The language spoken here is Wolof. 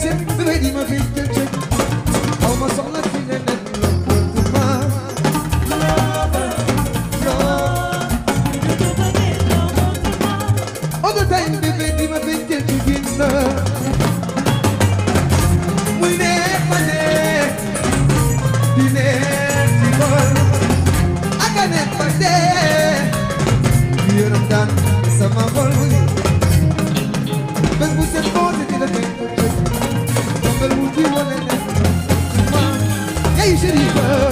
poussé bébé di ma fi ci leneen la bëgguma all the time neex ma neex di neex neex ma neex city girl.